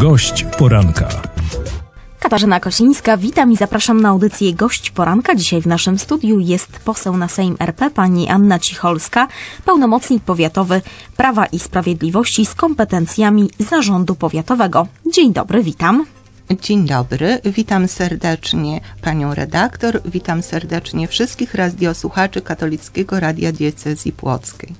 Gość poranka. Katarzyna Kosińska, witam i zapraszam na audycję Gość Poranka. Dzisiaj w naszym studiu jest poseł na Sejm RP, pani Anna Cicholska, pełnomocnik powiatowy Prawa i Sprawiedliwości z kompetencjami Zarządu Powiatowego. Dzień dobry, witam. Dzień dobry, witam serdecznie panią redaktor, witam serdecznie wszystkich radiosłuchaczy Katolickiego Radia Diecezji Płockiej.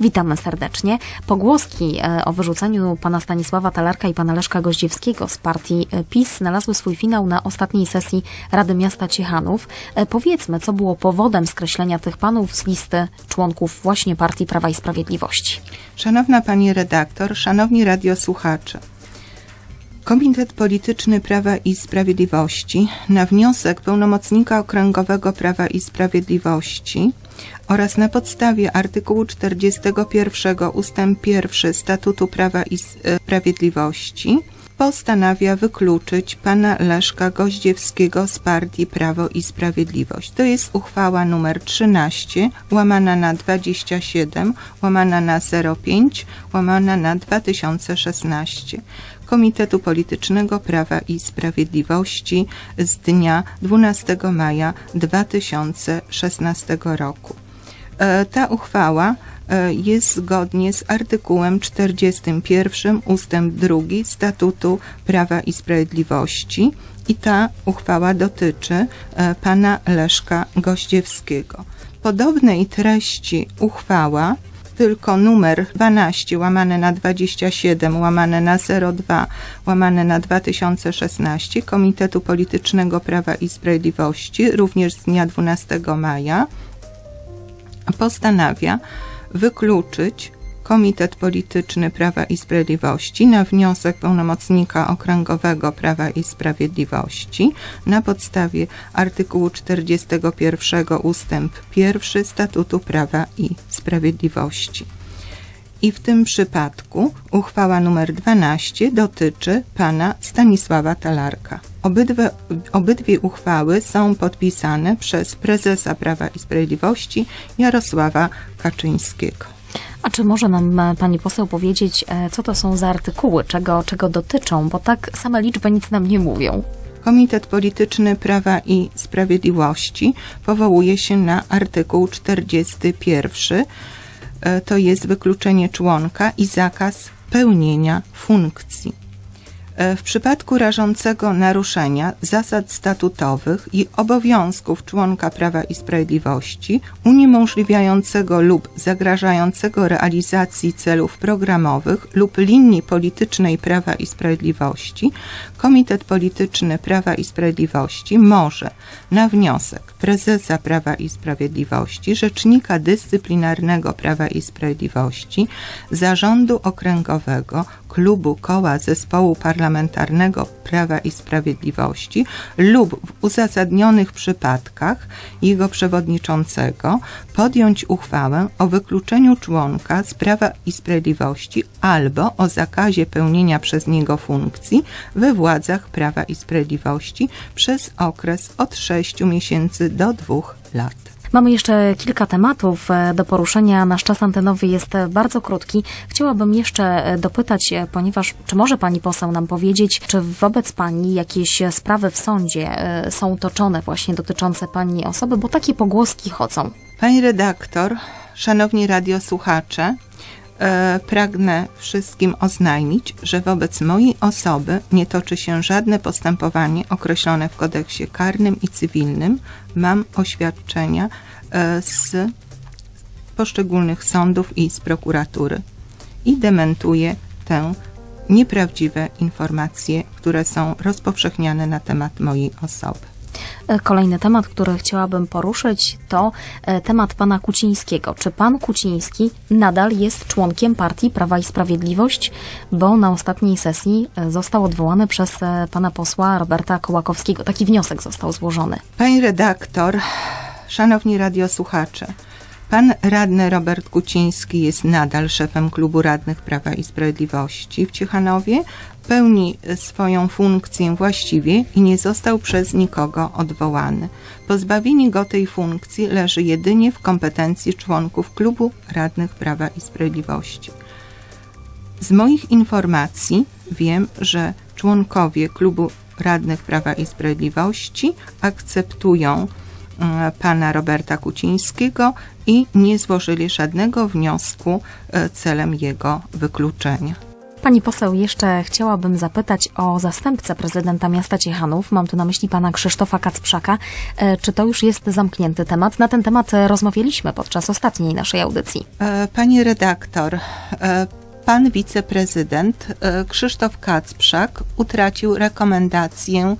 Witamy serdecznie. Pogłoski e, o wyrzuceniu pana Stanisława Talarka i pana Leszka Goździewskiego z partii e, PiS znalazły swój finał na ostatniej sesji Rady Miasta Ciechanów. E, powiedzmy, co było powodem skreślenia tych panów z listy członków właśnie partii Prawa i Sprawiedliwości. Szanowna pani redaktor, szanowni radiosłuchacze. Komitet Polityczny Prawa i Sprawiedliwości na wniosek pełnomocnika okręgowego Prawa i Sprawiedliwości oraz na podstawie artykułu 41 ustęp 1 Statutu Prawa i Sprawiedliwości postanawia wykluczyć pana Leszka Goździewskiego z partii Prawo i Sprawiedliwość. To jest uchwała numer 13 łamana na 27 łamana na 05 łamana na 2016. Komitetu Politycznego Prawa i Sprawiedliwości z dnia 12 maja 2016 roku. E, ta uchwała e, jest zgodnie z artykułem 41 ustęp 2 Statutu Prawa i Sprawiedliwości i ta uchwała dotyczy e, pana Leszka Goździewskiego. Podobnej treści uchwała tylko numer 12 łamane na 27 łamane na 02 łamane na 2016 Komitetu Politycznego Prawa i Sprawiedliwości również z dnia 12 maja postanawia wykluczyć Komitet Polityczny Prawa i Sprawiedliwości na wniosek pełnomocnika okręgowego Prawa i Sprawiedliwości na podstawie artykułu 41 ustęp 1 Statutu Prawa i Sprawiedliwości. I w tym przypadku uchwała nr 12 dotyczy pana Stanisława Talarka. Obydwie, obydwie uchwały są podpisane przez prezesa Prawa i Sprawiedliwości Jarosława Kaczyńskiego. Czy może nam e, pani poseł powiedzieć, e, co to są za artykuły, czego, czego dotyczą, bo tak same liczby nic nam nie mówią. Komitet Polityczny Prawa i Sprawiedliwości powołuje się na artykuł 41. E, to jest wykluczenie członka i zakaz pełnienia funkcji. E, w przypadku rażącego naruszenia zasad statutowych i obowiązków członka Prawa i Sprawiedliwości, uniemożliwiającego lub zagrażającego realizacji celów programowych lub linii politycznej Prawa i Sprawiedliwości, Komitet Polityczny Prawa i Sprawiedliwości może na wniosek prezesa Prawa i Sprawiedliwości, Rzecznika Dyscyplinarnego Prawa i Sprawiedliwości, Zarządu Okręgowego, Klubu Koła Zespołu Parlamentarnego Prawa i Sprawiedliwości lub w uzasadnionych przypadkach jego przewodniczącego podjąć uchwałę o wykluczeniu członka z Prawa i Sprawiedliwości albo o zakazie pełnienia przez niego funkcji we władzach Prawa i Sprawiedliwości przez okres od 6 miesięcy do 2 lat. Mamy jeszcze kilka tematów e, do poruszenia. Nasz czas antenowy jest e, bardzo krótki. Chciałabym jeszcze e, dopytać, ponieważ czy może pani poseł nam powiedzieć, czy wobec pani jakieś sprawy w sądzie są toczone właśnie dotyczące pani osoby, bo takie pogłoski chodzą. Pani redaktor, szanowni radiosłuchacze, E, pragnę wszystkim oznajmić, że wobec mojej osoby nie toczy się żadne postępowanie określone w kodeksie karnym i cywilnym. Mam oświadczenia e, z poszczególnych sądów i z prokuratury i dementuję te nieprawdziwe informacje, które są rozpowszechniane na temat mojej osoby. E, kolejny temat, który chciałabym poruszyć, to e, temat pana Kucińskiego. Czy pan Kuciński nadal jest członkiem partii Prawa i Sprawiedliwość? Bo na ostatniej sesji e, został odwołany przez pana posła Roberta Kołakowskiego. Taki wniosek został złożony. Pani redaktor, szanowni radiosłuchacze, Pan radny Robert Kuciński jest nadal szefem klubu radnych Prawa i Sprawiedliwości w Ciechanowie, pełni swoją funkcję właściwie i nie został przez nikogo odwołany. Pozbawienie go tej funkcji leży jedynie w kompetencji członków klubu radnych Prawa i Sprawiedliwości. Z moich informacji wiem, że członkowie klubu radnych Prawa i Sprawiedliwości akceptują e, pana Roberta Kucińskiego i nie złożyli żadnego wniosku e, celem jego wykluczenia. Pani poseł, jeszcze chciałabym zapytać o zastępcę prezydenta miasta Ciechanów. Mam tu na myśli pana Krzysztofa Kacprzaka. E, Czy to już jest zamknięty temat? Na ten temat e, rozmawialiśmy podczas ostatniej naszej audycji. E, Pani redaktor, pan wiceprezydent Krzysztof Kacprzak utracił rekomendację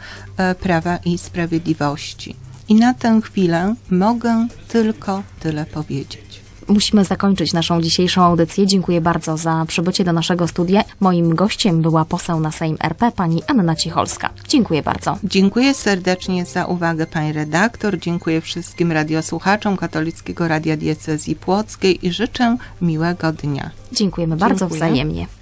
Prawa i Sprawiedliwości. I na tę chwilę mogę tylko tyle powiedzieć. Musimy zakończyć naszą dzisiejszą audycję. Dziękuję bardzo za przybycie do naszego studia. Moim gościem była poseł na Sejm RP, pani Anna Cicholska. Dziękuję bardzo. Dziękuję serdecznie za uwagę pani redaktor, dziękuję wszystkim radiosłuchaczom Katolickiego Radia Diecezji Płockiej i życzę miłego dnia. Dziękujemy bardzo Dziękuję. wzajemnie.